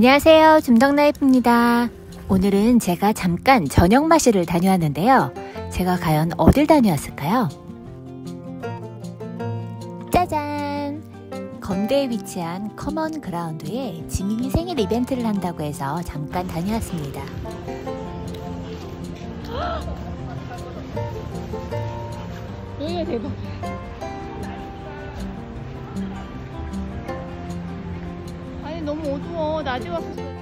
안녕하세요. 줌덕라이프입니다. 오늘은 제가 잠깐 저녁 마시를 다녀왔는데요. 제가 과연 어딜 다녀왔을까요? 짜잔! 건대에 위치한 커먼 그라운드에 지민이 생일 이벤트를 한다고 해서 잠깐 다녀왔습니다. 여기가 대박. 뭐 낮에 왔었어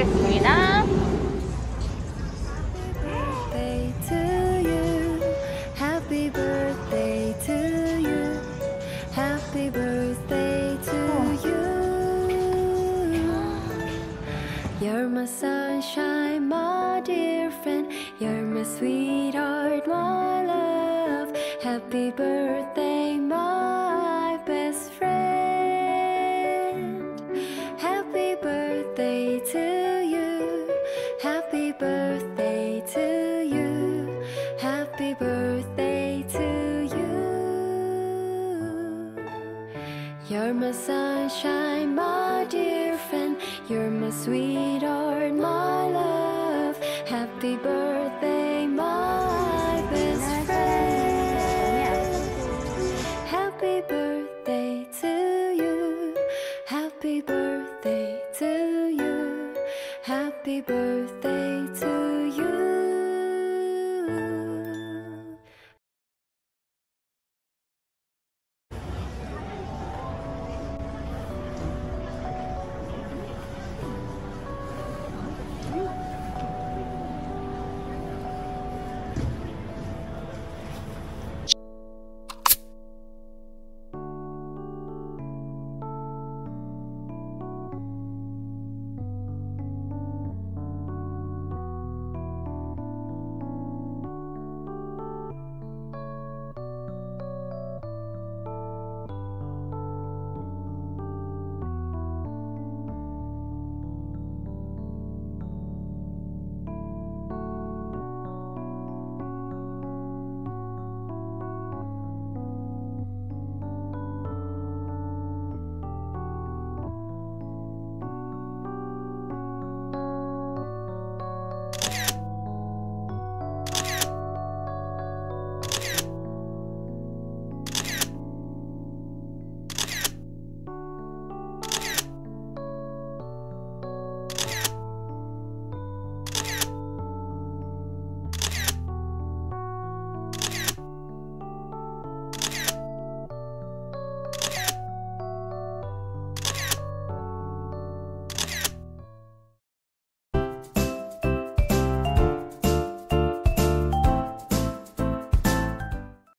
들어가 보겠습니다. birthday to you. Happy birthday to you. Happy birthday to you. You're my sunshine, my dear friend. You're my sweetheart, my love. Happy birthday, birthday to you. You're my sunshine, my dear friend. You're my sweetheart, my love. Happy birthday, my best friend. Happy birthday to you. Happy birthday to you. Happy birthday.